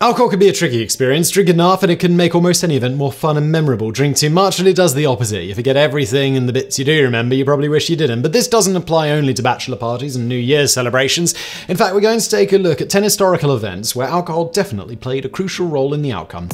Alcohol can be a tricky experience. Drink enough and it can make almost any event more fun and memorable. Drink too much and it does the opposite. You forget everything and the bits you do remember you probably wish you didn't. But this doesn't apply only to bachelor parties and New Year's celebrations. In fact, we're going to take a look at 10 historical events where alcohol definitely played a crucial role in the outcome.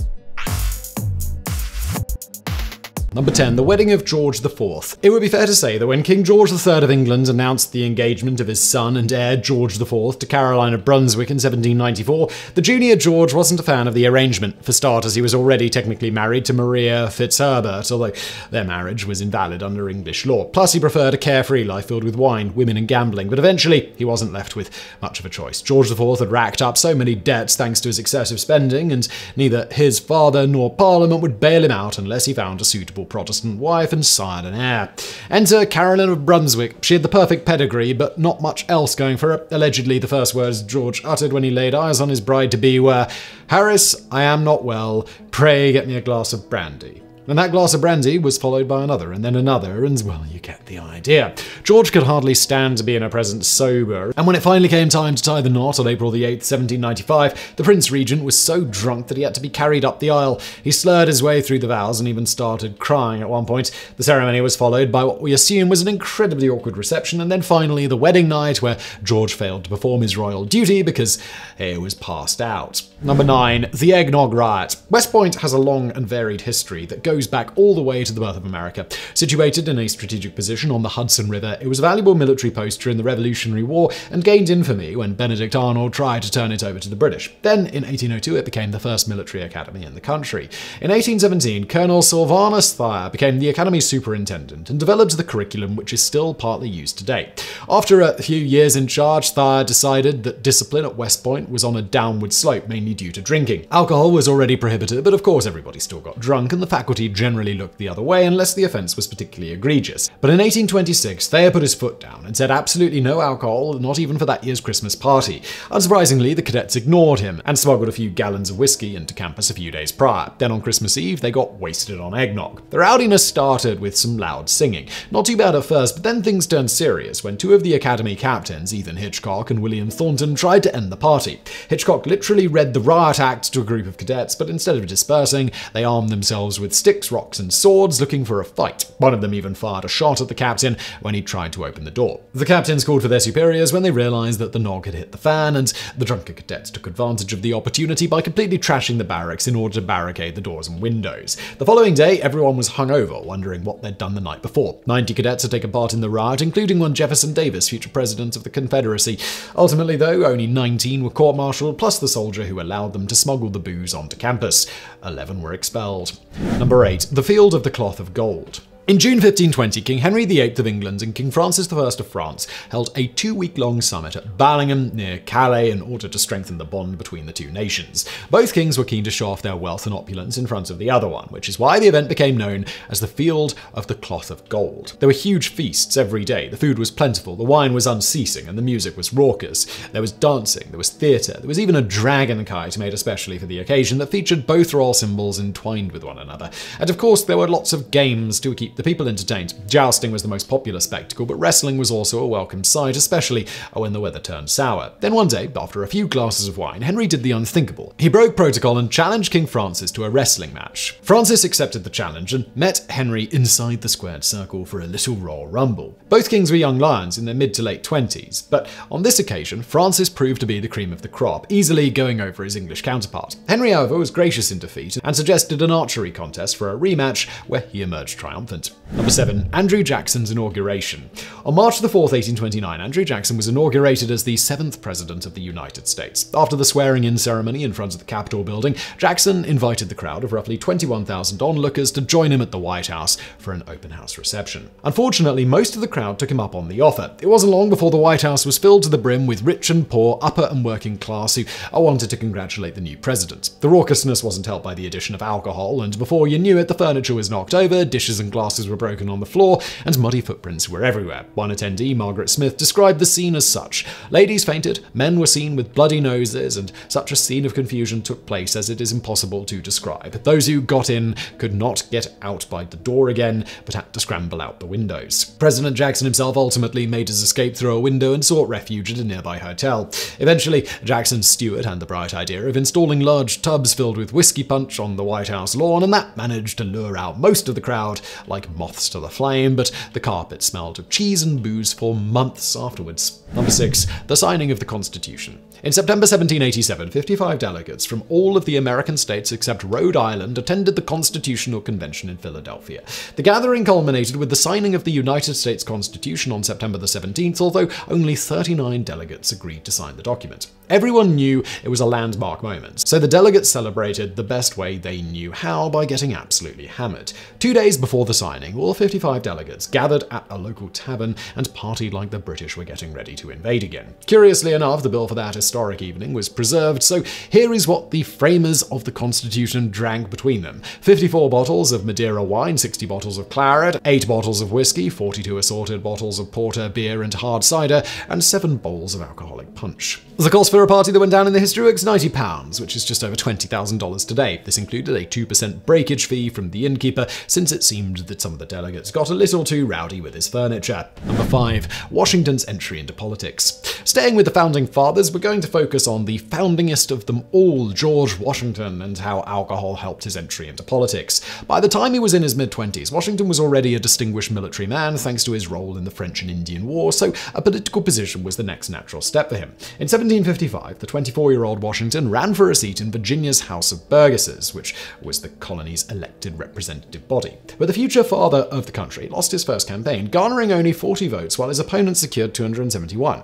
Number 10, the wedding of George IV. It would be fair to say that when King George III of England announced the engagement of his son and heir George IV to Caroline of Brunswick in 1794, the junior George wasn't a fan of the arrangement. For starters, he was already technically married to Maria Fitzherbert, although their marriage was invalid under English law. Plus, he preferred a carefree life filled with wine, women, and gambling, but eventually he wasn't left with much of a choice. George IV had racked up so many debts thanks to his excessive spending, and neither his father nor Parliament would bail him out unless he found a suitable Protestant wife and sired an heir. Enter Caroline of Brunswick. She had the perfect pedigree, but not much else going for her. Allegedly, the first words George uttered when he laid eyes on his bride to be were, Harris, I am not well. Pray get me a glass of brandy. And that glass of brandy was followed by another, and then another, and well, you get the idea. George could hardly stand to be in her presence sober, and when it finally came time to tie the knot on April the 8th, 1795, the Prince Regent was so drunk that he had to be carried up the aisle. He slurred his way through the vows and even started crying at one point. The ceremony was followed by what we assume was an incredibly awkward reception, and then finally the wedding night, where George failed to perform his royal duty because he was passed out. Number 9. The Eggnog Riot. West Point has a long and varied history that goes goes back all the way to the birth of America. Situated in a strategic position on the Hudson River, it was a valuable military post during the Revolutionary War and gained infamy when Benedict Arnold tried to turn it over to the British. Then, in 1802, it became the first military academy in the country. In 1817, Colonel Sylvanus Thayer became the academy's superintendent and developed the curriculum which is still partly used today. After a few years in charge, Thayer decided that discipline at West Point was on a downward slope, mainly due to drinking. Alcohol was already prohibited, but of course everybody still got drunk, and the faculty generally looked the other way unless the offence was particularly egregious. But in 1826, Thayer put his foot down and said absolutely no alcohol, not even for that year's Christmas party. Unsurprisingly, the cadets ignored him and smuggled a few gallons of whiskey into campus a few days prior. Then on Christmas Eve, they got wasted on eggnog. The rowdiness started with some loud singing. Not too bad at first, but then things turned serious when two of the Academy captains, Ethan Hitchcock and William Thornton, tried to end the party. Hitchcock literally read the riot act to a group of cadets, but instead of dispersing, they armed themselves with sticks sticks, rocks, and swords looking for a fight. One of them even fired a shot at the captain when he tried to open the door. The captains called for their superiors when they realized that the nog had hit the fan, and the drunken cadets took advantage of the opportunity by completely trashing the barracks in order to barricade the doors and windows. The following day, everyone was hungover, wondering what they'd done the night before. 90 cadets had taken part in the riot, including one Jefferson Davis, future president of the Confederacy. Ultimately, though, only 19 were court-martialed, plus the soldier who allowed them to smuggle the booze onto campus. 11 were expelled. Number 8. The Field of the Cloth of Gold. In June 1520, King Henry VIII of England and King Francis I of France held a two week long summit at Balinghem near Calais in order to strengthen the bond between the two nations. Both kings were keen to show off their wealth and opulence in front of the other one, which is why the event became known as the Field of the Cloth of Gold. There were huge feasts every day, the food was plentiful, the wine was unceasing, and the music was raucous. There was dancing, there was theatre, there was even a dragon kite made especially for the occasion that featured both royal symbols entwined with one another. And of course, there were lots of games to keep the people entertained. Jousting was the most popular spectacle, but wrestling was also a welcome sight, especially oh, when the weather turned sour. Then one day, after a few glasses of wine, Henry did the unthinkable. He broke protocol and challenged King Francis to a wrestling match. Francis accepted the challenge and met Henry inside the squared circle for a little Royal Rumble. Both kings were young lions in their mid to late 20s, but on this occasion, Francis proved to be the cream of the crop, easily going over his English counterpart. Henry, however, was gracious in defeat and suggested an archery contest for a rematch where he emerged triumphant. Number 7. Andrew Jackson's inauguration. On March 4, 1829, Andrew Jackson was inaugurated as the seventh President of the United States. After the swearing-in ceremony in front of the Capitol building, Jackson invited the crowd of roughly 21,000 onlookers to join him at the White House for an open house reception. Unfortunately, most of the crowd took him up on the offer. It wasn't long before the White House was filled to the brim with rich and poor, upper and working class who wanted to congratulate the new president. The raucousness wasn't helped by the addition of alcohol, and before you knew it, the furniture was knocked over, dishes and glass glasses were broken on the floor, and muddy footprints were everywhere. One attendee, Margaret Smith, described the scene as such. Ladies fainted, men were seen with bloody noses, and such a scene of confusion took place as it is impossible to describe. Those who got in could not get out by the door again, but had to scramble out the windows. President Jackson himself ultimately made his escape through a window and sought refuge at a nearby hotel. Eventually, Jackson's steward had the bright idea of installing large tubs filled with whiskey punch on the White House lawn, and that managed to lure out most of the crowd like moths to the flame, but the carpet smelled of cheese and booze for months afterwards. Number 6. The signing of the Constitution. In September 1787, 55 delegates from all of the American states except Rhode Island attended the Constitutional Convention in Philadelphia. The gathering culminated with the signing of the United States Constitution on September the 17th, although only 39 delegates agreed to sign the document. Everyone knew it was a landmark moment, so the delegates celebrated the best way they knew how by getting absolutely hammered. Two days before the signing, all 55 delegates gathered at a local tavern and partied like the British were getting ready to invade again. Curiously enough, the bill for that historic evening was preserved, so here is what the framers of the Constitution drank between them 54 bottles of Madeira wine, 60 bottles of claret, 8 bottles of whiskey, 42 assorted bottles of porter, beer, and hard cider, and 7 bowls of alcoholic punch. The cost for a party that went down in the history books, £90, which is just over $20,000 today. This included a 2% breakage fee from the innkeeper, since it seemed that some of the delegates got a little too rowdy with his furniture. Number 5. Washington's entry into politics. Staying with the founding fathers, we're going to focus on the foundingest of them all, George Washington, and how alcohol helped his entry into politics. By the time he was in his mid 20s, Washington was already a distinguished military man thanks to his role in the French and Indian War, so a political position was the next natural step for him. In 1755, the 24 year old Washington ran for a seat in Virginia's House of Burgesses, which was the colony's elected representative body. But the future father of the country lost his first campaign, garnering only 40 votes while his opponent secured 271.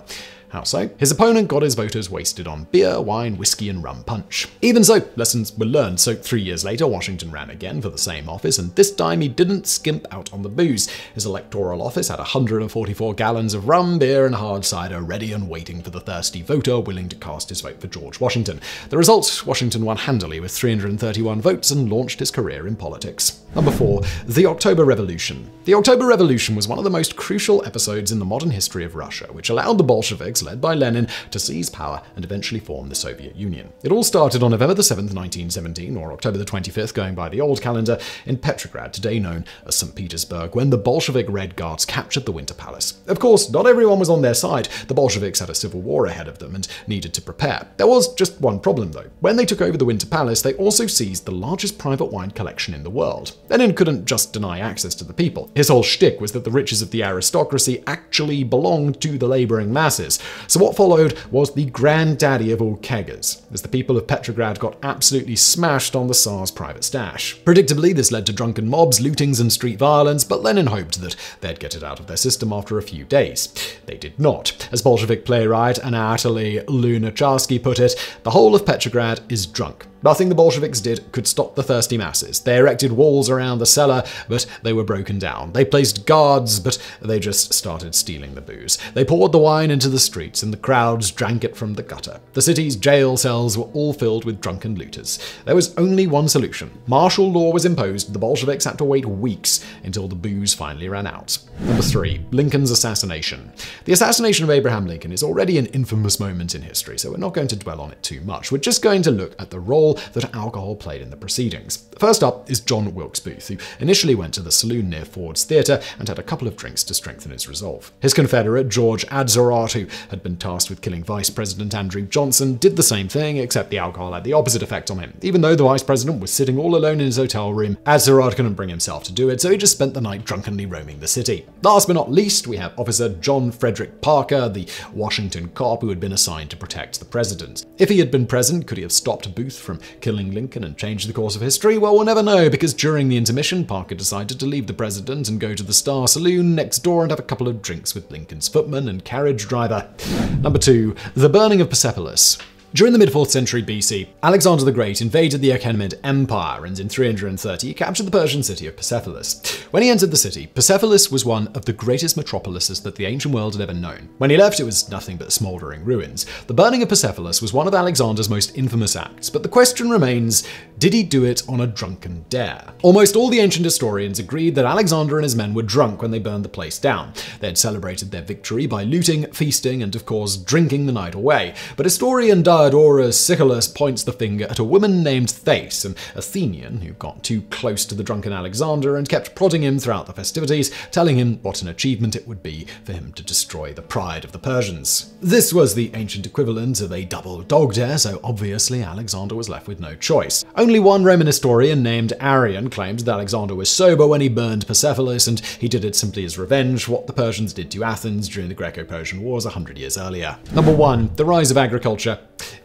How so? His opponent got his voters wasted on beer, wine, whiskey, and rum punch. Even so, lessons were learned, so three years later, Washington ran again for the same office, and this time he didn't skimp out on the booze. His electoral office had 144 gallons of rum, beer, and hard cider ready and waiting for the thirsty voter willing to cast his vote for George Washington. The result Washington won handily with 331 votes and launched his career in politics. Number 4. The October Revolution. The October Revolution was one of the most crucial episodes in the modern history of Russia, which allowed the Bolsheviks led by Lenin, to seize power and eventually form the Soviet Union. It all started on November 7, 1917, or October the 25th, going by the old calendar, in Petrograd, today known as St. Petersburg, when the Bolshevik Red Guards captured the Winter Palace. Of course, not everyone was on their side. The Bolsheviks had a civil war ahead of them and needed to prepare. There was just one problem, though. When they took over the Winter Palace, they also seized the largest private wine collection in the world. Lenin couldn't just deny access to the people. His whole shtick was that the riches of the aristocracy actually belonged to the laboring masses. So what followed was the granddaddy of all keggers, as the people of Petrograd got absolutely smashed on the Tsar's private stash. Predictably, this led to drunken mobs, lootings, and street violence, but Lenin hoped that they'd get it out of their system after a few days. They did not. As Bolshevik playwright Anatoly Lunacharsky put it, the whole of Petrograd is drunk. Nothing the Bolsheviks did could stop the thirsty masses. They erected walls around the cellar, but they were broken down. They placed guards, but they just started stealing the booze. They poured the wine into the streets, and the crowds drank it from the gutter. The city's jail cells were all filled with drunken looters. There was only one solution. Martial law was imposed. The Bolsheviks had to wait weeks until the booze finally ran out. Number 3. Lincoln's assassination. The assassination of Abraham Lincoln is already an infamous moment in history, so we're not going to dwell on it too much. We're just going to look at the role that alcohol played in the proceedings. First up is John Wilkes Booth, who initially went to the saloon near Ford's Theatre and had a couple of drinks to strengthen his resolve. His confederate, George Atzerodt, who had been tasked with killing Vice President Andrew Johnson, did the same thing, except the alcohol had the opposite effect on him. Even though the Vice President was sitting all alone in his hotel room, Atzerodt couldn't bring himself to do it, so he just spent the night drunkenly roaming the city. Last but not least, we have Officer John Frederick Parker, the Washington cop who had been assigned to protect the president. If he had been present, could he have stopped Booth from killing Lincoln and changed the course of history? Well, we'll never know, because during the intermission, Parker decided to leave the president and go to the Star Saloon next door and have a couple of drinks with Lincoln's footman and carriage driver. Number two, the burning of Persepolis. During the mid 4th century BC, Alexander the Great invaded the Achaemenid Empire and in 330 he captured the Persian city of Persepolis. When he entered the city, Persepolis was one of the greatest metropolises that the ancient world had ever known. When he left, it was nothing but smouldering ruins. The burning of Persepolis was one of Alexander's most infamous acts, but the question remains did he do it on a drunken dare? Almost all the ancient historians agreed that Alexander and his men were drunk when they burned the place down. They had celebrated their victory by looting, feasting, and of course, drinking the night away. But historian Diodorus Siculus points the finger at a woman named Thais, an Athenian who got too close to the drunken Alexander and kept prodding him throughout the festivities, telling him what an achievement it would be for him to destroy the pride of the Persians. This was the ancient equivalent of a double dog dare, so obviously Alexander was left with no choice. Only one Roman historian named Arrian claimed that Alexander was sober when he burned Persepolis, and he did it simply as revenge for what the Persians did to Athens during the Greco Persian Wars a hundred years earlier. Number one, the rise of agriculture.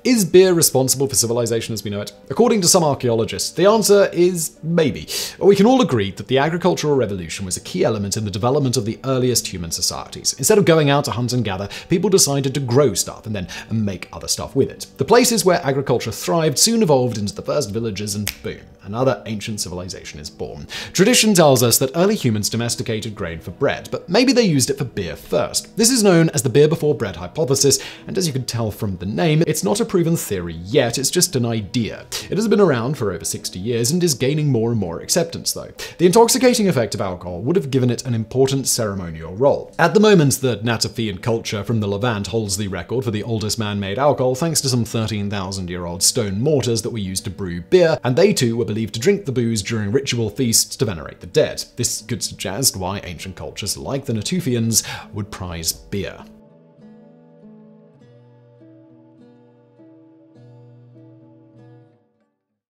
Is beer responsible for civilization as we know it? According to some archaeologists, the answer is maybe. We can all agree that the agricultural revolution was a key element in the development of the earliest human societies. Instead of going out to hunt and gather, people decided to grow stuff and then make other stuff with it. The places where agriculture thrived soon evolved into the first villages, and boom, another ancient civilization is born. Tradition tells us that early humans domesticated grain for bread, but maybe they used it for beer first. This is known as the beer before bread hypothesis, and as you can tell from the name, it's not a proven theory yet, it's just an idea. It has been around for over 60 years and is gaining more and more acceptance, though. The intoxicating effect of alcohol would have given it an important ceremonial role. At the moment, the Natufian culture from the Levant holds the record for the oldest man made alcohol thanks to some 13,000 year old stone mortars that were used to brew beer, and they too were believed to drink the booze during ritual feasts to venerate the dead. This could suggest why ancient cultures like the Natufians would prize beer.